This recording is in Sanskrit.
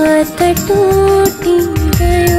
हाथ टूटी गए